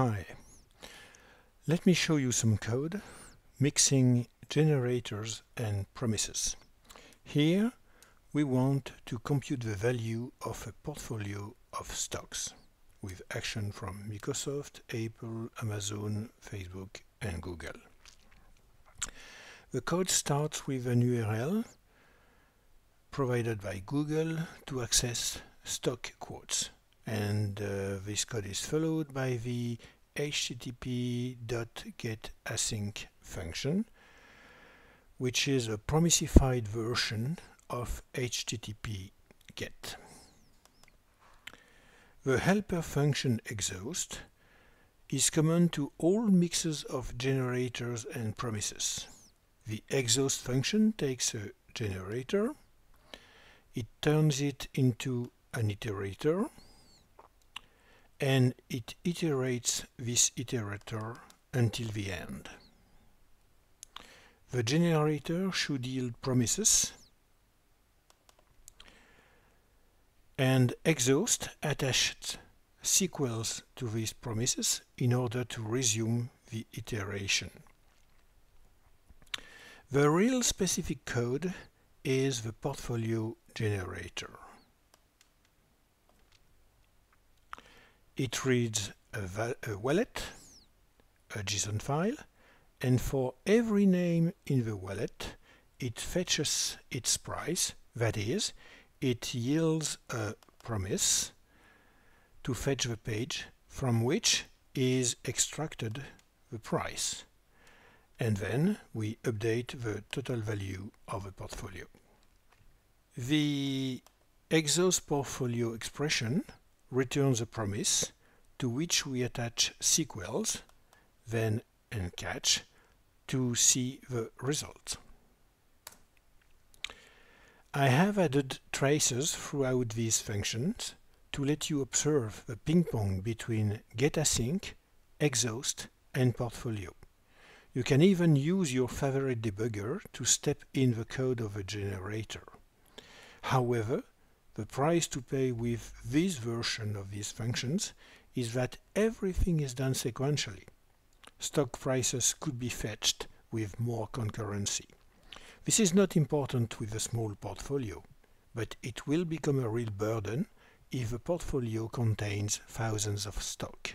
Hi, let me show you some code mixing generators and promises. Here we want to compute the value of a portfolio of stocks with action from Microsoft, Apple, Amazon, Facebook and Google. The code starts with an URL provided by Google to access stock quotes and uh, this code is followed by the http.getAsync function which is a promisified version of HTTP GET. The helper function exhaust is common to all mixes of generators and promises. The exhaust function takes a generator, it turns it into an iterator, and it iterates this iterator until the end. The generator should yield promises and exhaust attached sequels to these promises in order to resume the iteration. The real specific code is the portfolio generator. It reads a, a wallet, a JSON file, and for every name in the wallet, it fetches its price, that is, it yields a promise to fetch the page from which is extracted the price. And then we update the total value of a portfolio. The exhaust portfolio expression returns a promise to which we attach sequels, then and catch to see the result. I have added traces throughout these functions to let you observe the ping-pong between getAsync, exhaust and portfolio. You can even use your favorite debugger to step in the code of a generator. However, the price to pay with this version of these functions is that everything is done sequentially. Stock prices could be fetched with more concurrency. This is not important with a small portfolio, but it will become a real burden if a portfolio contains thousands of stock.